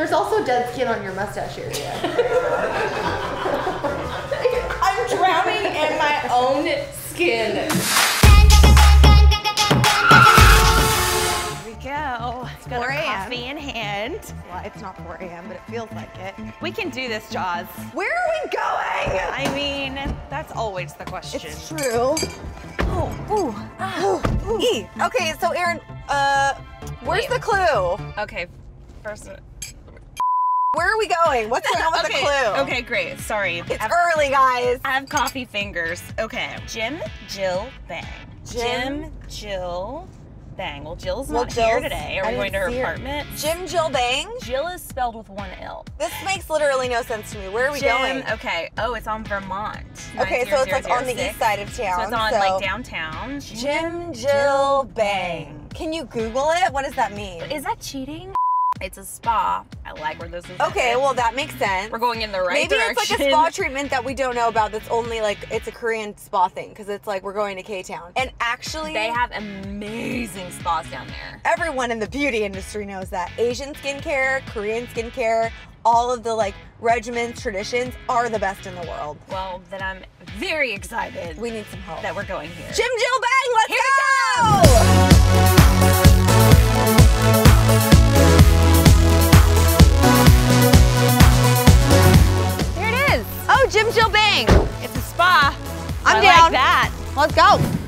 There's also dead skin on your mustache area. I'm drowning in my own skin. Here we go. It's got 4 a.m. coffee in hand. Well, it's not 4 a.m., but it feels like it. We can do this, Jaws. Where are we going? I mean, that's always the question. It's true. Oh, ooh, ah, E. Okay, so Erin, uh, where's Wait. the clue? Okay, first. Where are we going? What's going on with okay, the clue? okay, great. Sorry. It's I've- early, guys. I have coffee fingers. Okay. Jim, Jill, Bang. Jim? Jill, Bang. Well, Jill's Well, not here today. Are I we going to her apartment? Jim Jill Bang. Jill is spelled with one L. This makes literally no sense to me. Where are we Jim, going? okay. Oh, it's on Vermont. Okay, so it's like on the east side of town. So it's on so- like downtown. Jim Jill Bang. Can you Google it? What does that mean? Is that cheating? It's a spa. I like where this is. Okay, headed. well that makes sense. we're going in the right Maybe direction. it's like a spa treatment that we don't know about. That's only like it's a Korean spa thing because it's like we're going to K Town. And actually, They have amazing spas down there. everyone in the beauty industry knows that Asian skincare, Korean skincare, all of the like regimens, traditions are the best in the world. Well, then I'm very excited We need some help. that we're going here. Jim Jill Bang, let's Here go! Jim Jill Bang. It's a spa. I'm I down. Like that. Let's go.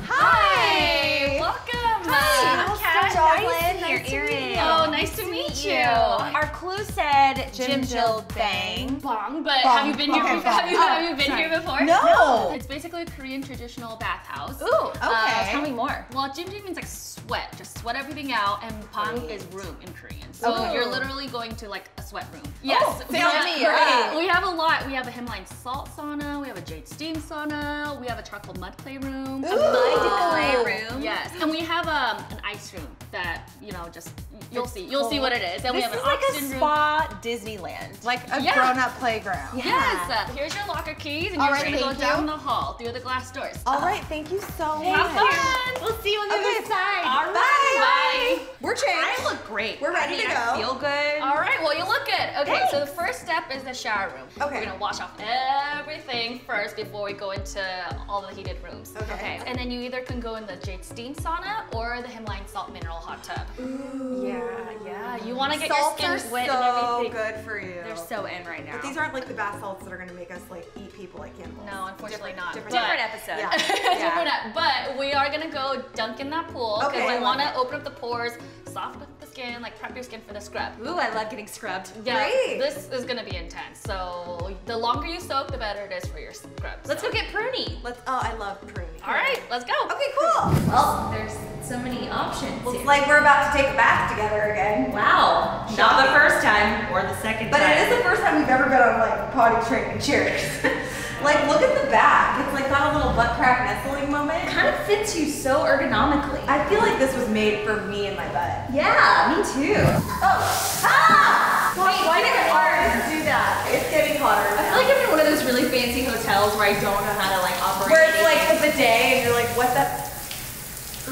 Our clue said Jim Jim, Jill Jill Bang. Bong, but Bong. have you been here? Okay, before? Have you, bong. have you been sorry. here before? No. It's basically a Korean traditional bathhouse. Ooh, Uh, Tell me more. Well, jim jim means like sweat, just sweat everything out, and bang is room in Korean. So Okay. you're literally going to like a sweat room. Yes, we tell have, me, we have- great. we have a lot. We have a Himalayan salt sauna. We have a jade steam sauna. We have a charcoal mud clay room. Ooh. Play room. Yes, and we have um, an ice room that you know just you'll see you'll see what it is. And we This have is an like a room. spa Disneyland. Like a Yeah. grown-up playground. Yes, uh, here's your locker keys, and All you're right, gonna go thank down the hall through the glass doors. All right, thank you so Have much. fun. We'll see you on the Okay. other side. Bye. All right. Bye. We're changed. I look great. We're ready I mean, to I go. feel good. All right, well you look good. Okay, so the first step is the shower room. Okay. We're gonna wash off everything first before we go into all the heated rooms. Okay. And then you either can go in the jade steam sauna or the Himalayan salt mineral hot tub. Yeah, yeah. You want to get Salts your are skin wet so and everything. good for you. They're so in right now. But these aren't like the bath salts that are gonna make us like eat people like cannibals. No, unfortunately not. different- different episode. Yeah. Different. But we are gonna go dunk in that pool because Okay, I we want to that. open up the pores, soften up the skin, like prep your skin for the scrub. Ooh, I love getting scrubbed. Yeah, Great. this is gonna be intense. So the longer you soak, the better it is for your scrubs. Let's go get pruny. Let's. Oh, I love pruning. All right, let's go. Okay, cool. Well, there's so many options. Well, it's like we're about to take a bath together again. wow. Not the first time or the second But time. it is the first time we've ever been on like potty training. Cheers. like, look at the back. It's like got a little butt crack nestling moment. It kind of fits you so ergonomically. I feel like this was made for me and my butt. yeah, me too. Oh. Ah! Why, why did it hard to do that? It's getting hotter I feel like I'm in one of those really fancy hotels where I don't know how to like operate. Where it's like the bidet and you're like, what the?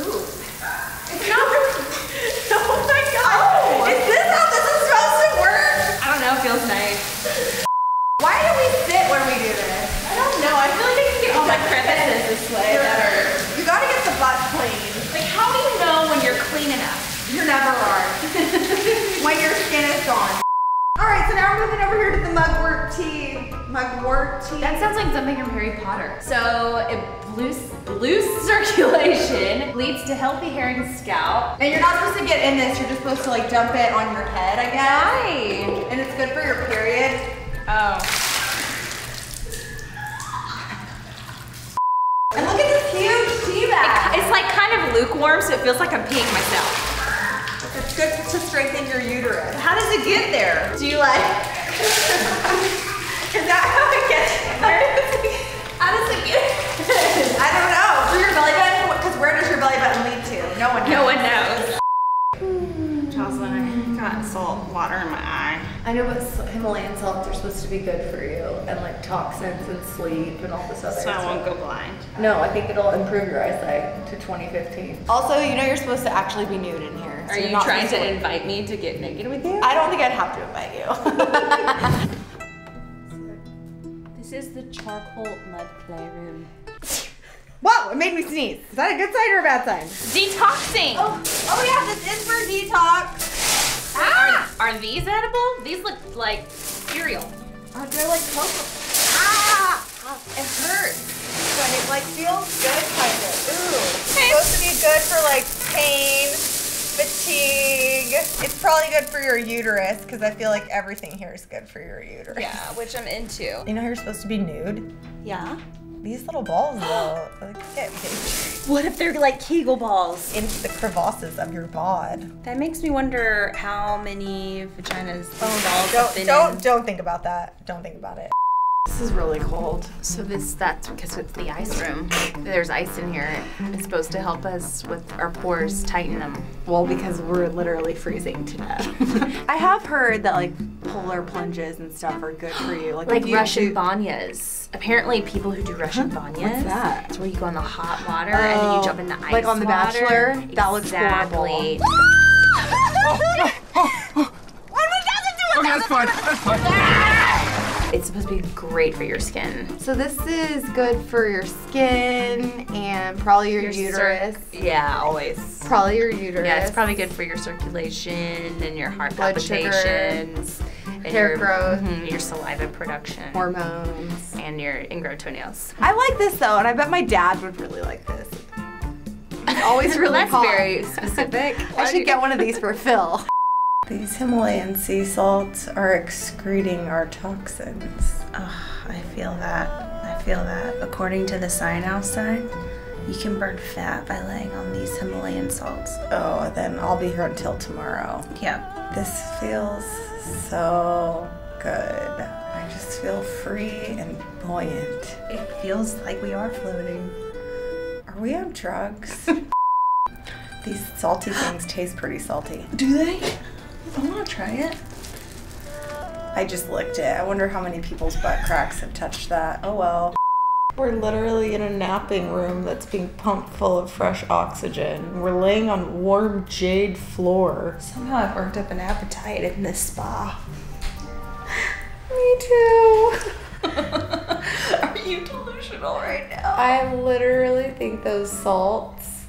Ooh. It's not really. oh my god. Oh. Is this how this is supposed to work? I don't know, it feels nice. Why do we sit when we do this? I don't know. I feel like I can get all my crevices this way better. You gotta get the butt clean. Like, how do you know when you're clean enough? You never are. when your skin is gone. So now we're moving over here to the mugwort tea. Mugwort tea. That sounds like something from Harry Potter. So it boosts, boosts circulation, leads to healthy hair and scalp. and you're not supposed to get in this, you're just supposed to like dump it on your head, I guess. Right. And it's good for your period. Oh. And look at this huge tea bag. It's like kind of lukewarm, so it feels like I'm peeing myself. It's good to strengthen your uterus. How does it get there? Do you like? is that how it gets there? How does it get I don't know. Through your belly button? Because where does your belly button lead to? No one knows. No one knows. Joslyn, I got salt water in my eye. I know, but Himalayan salts are supposed to be good for you, and like toxins and sleep and all this other So I stuff. won't go blind. No, I think it'll improve your eyesight to 2015. Also, you know you're supposed to actually be nude in here. so Are you're not trying supposed to invite me to get naked with you? I don't think I'd have to invite you. This is the charcoal mud playroom. Whoa! It made me sneeze. Is that a good sign or a bad sign? Detoxing. Oh, oh yeah, this is for detox. Are, are these edible? These look like cereal. Oh, they're like cocoa. Ah! It hurts. But it like feels good, kind of. Ooh. It's supposed to be good for like pain, fatigue. It's probably good for your uterus because I feel like everything here is good for your uterus. Yeah, which I'm into. You know how you're supposed to be nude? Yeah. These little balls though, like get What if they're like Kegel balls? into the crevasses of your bod. That makes me wonder how many vaginas these oh, balls have Don't been don't in. don't think about that. Don't think about it. This is really cold. So this that's because it's the ice room. There's ice in here. It's supposed to help us with our pores, tighten them. Well, because we're literally freezing to death. I have heard that like polar plunges and stuff are good for you. Like, Like you Russian do- banyas. Apparently, people who do Russian banyas. What's that? It's where you go in the hot water and then Oh, you jump in the ice like on The water. Bachelor? That looks exactly. It's supposed to be great for your skin. So this is good for your skin and probably your, uterus. yeah, always. Probably your uterus. Yeah, it's probably good for your circulation and your heart Blood palpitations, and hair your, growth. mhm, your saliva production, hormones. and your ingrown toenails. I like this though, and I bet my dad would really like this. It's always really That's hot. very specific. I should get one of these for Phil. These Himalayan sea salts are excreting our toxins. Ugh, I feel that. I feel that. According to the sign outside, you can burn fat by laying on these Himalayan salts. Oh, then I'll be here until tomorrow. Yeah. This feels so good. I just feel free and buoyant. It feels like we are floating. Are we on drugs? These salty things taste pretty salty. Do they? I want to try it. I just licked it. I wonder how many people's butt cracks have touched that. Oh well. We're literally in a napping room that's being pumped full of fresh oxygen. We're laying on warm jade floor. Somehow I've worked up an appetite in this spa. Me too. Are you delusional right now? I literally think those salts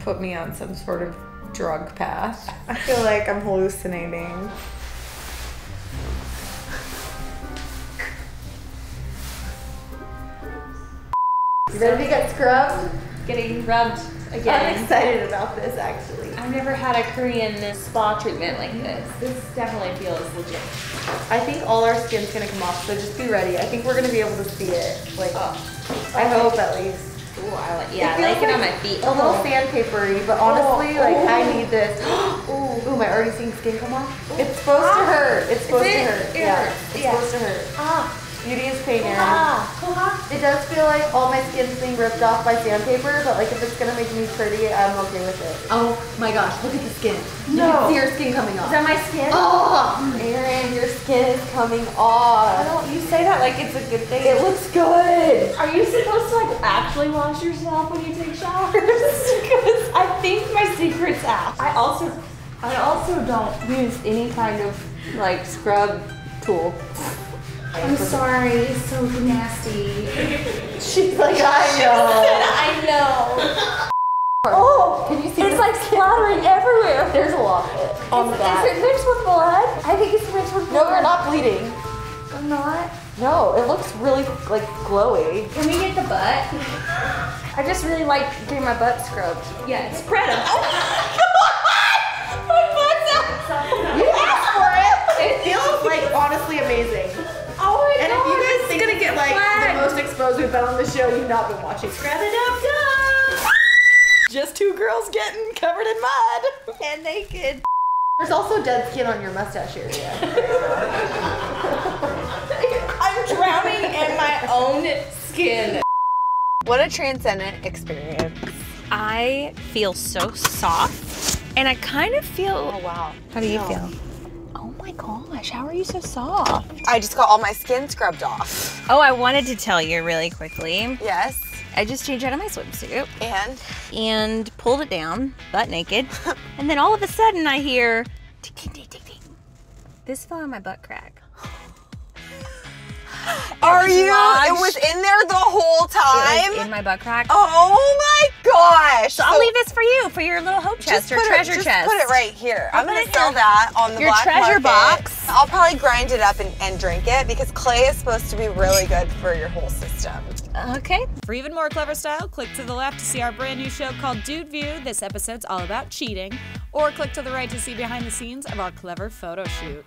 put me on some sort of drug path. I feel like I'm hallucinating. Ready to get scrubbed? Getting rubbed again. I'm excited about this actually. I've never had a Korean spa treatment like this. This definitely feels legit. I think all our skin's gonna come off, so just be ready. I think we're gonna be able to see it. Like, I hope at least. Ooh, I like, yeah, I like it on my feet. A little sandpapery, but honestly, like I need this. ooh, ooh, am I already seeing skin come off? It's supposed to hurt. It's supposed to hurt. It yeah, hurts. it's Yeah. supposed to hurt. Ah, Beauty is pain, Erin. ah, It does feel like all my skin's being ripped off by sandpaper, but like if it's gonna make me pretty, I'm okay with it. Oh my gosh, look at the skin. You No. can see your skin coming off. Is that my skin? Oh, Erin, your skin is coming off. don't you say that like it's a good thing. It looks good. Are you supposed to like actually wash yourself when you take showers? Because I think my secret's out. I also, I also don't use any kind of like scrub tool. I'm sorry, it's so nasty. She's like, I know. I know. Oh, can you see? It's like splattering everywhere. There's a lot of it on the back. Is it mixed with blood? I think it's mixed with No, blood. you're not bleeding. I'm not. No, it looks really like glowy. Can we get the butt? I just really like getting my butt scrubbed. Yeah, spread them. Oh, my butt's out. You asked for it. It feels like honestly amazing. Oh my And if god. you guys it's think gonna it's get like flat. the most exposed we've been on the show, you've not been watching. Scrub it up, go! Just two girls getting covered in mud and naked. There's also dead skin on your mustache area. I'm drowning in my own skin. What a transcendent experience. I feel so soft and I kind of feel Oh wow. How do you feel? Oh my my gosh, how are you so soft? I just got all my skin scrubbed off. Oh, I wanted to tell you really quickly. Yes. I just changed out of my swimsuit And and pulled it down, butt naked. and then all of a sudden I hear tick, tick, tick, tick, tick. This fell on my butt crack. are you? It was in there the whole It time. in my butt crack. oh my gosh! So I'll leave this for you, for your little hope chest just or treasure it, just chest. Put it right here. I'm put gonna it sell that on the Your black treasure market. box. I'll probably grind it up and, and drink it because clay is supposed to be really good for your whole system. Okay. For even more Clevver Style, click to the left to see our brand new show called Dude View. This episode's all about cheating. Or click to the right to see behind the scenes of our Clevver photo shoot.